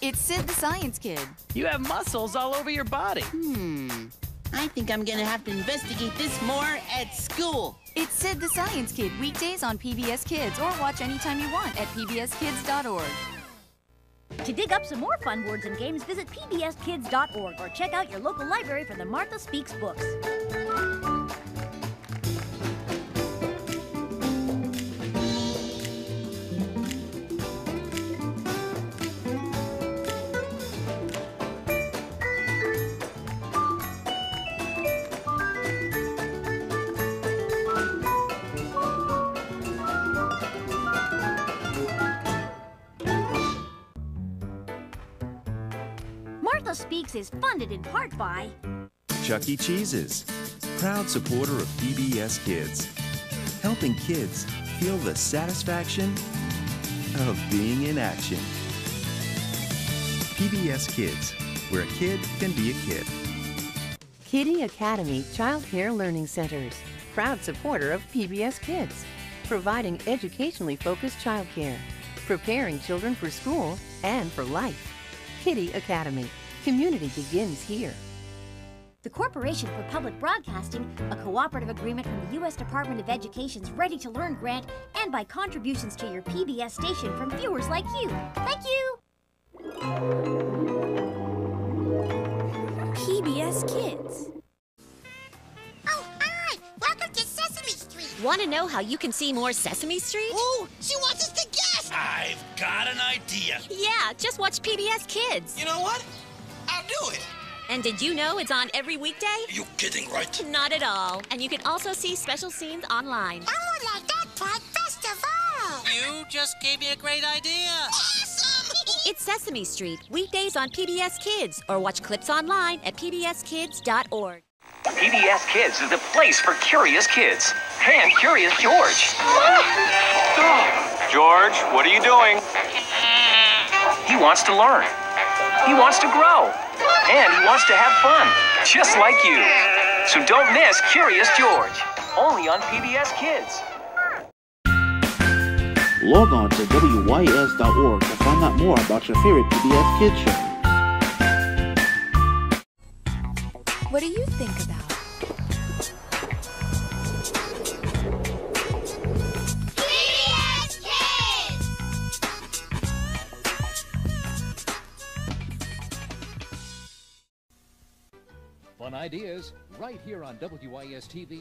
It's Sid the Science Kid. You have muscles all over your body. Hmm. I think I'm gonna have to investigate this more at school. It's Sid the Science Kid, weekdays on PBS Kids, or watch anytime you want at pbskids.org. To dig up some more fun words and games, visit pbskids.org or check out your local library for the Martha Speaks books. Martha Speaks is funded in part by Chuck E. Cheese's, proud supporter of PBS Kids, helping kids feel the satisfaction of being in action. PBS Kids, where a kid can be a kid. Kiddie Academy Child Care Learning Centers, proud supporter of PBS Kids, providing educationally focused childcare, preparing children for school and for life. Kiddie Academy, community begins here. the Corporation for Public Broadcasting, a cooperative agreement from the U.S. Department of Education's Ready to Learn grant, and by contributions to your PBS station from viewers like you. Thank you! PBS Kids. Oh, hi! Welcome to Sesame Street! Want to know how you can see more Sesame Street? Oh, she wants us to guess! I've got an idea. Yeah, just watch PBS Kids. You know what? I'll do it. And did you know it's on every weekday? Are you kidding, right? Not at all. And you can also see special scenes online. I would like that part best of all! You just gave me a great idea. Awesome! It's Sesame Street, weekdays on PBS Kids, or watch clips online at pbskids.org. PBS Kids is the place for curious kids. And Curious George. George, what are you doing? He wants to learn. He wants to grow. And he wants to have fun, just like you. So don't miss Curious George, only on PBS Kids. Log on to WYES.org to find out more about your favorite PBS Kids shows. What do you think about? Fun ideas right here on WYES TV.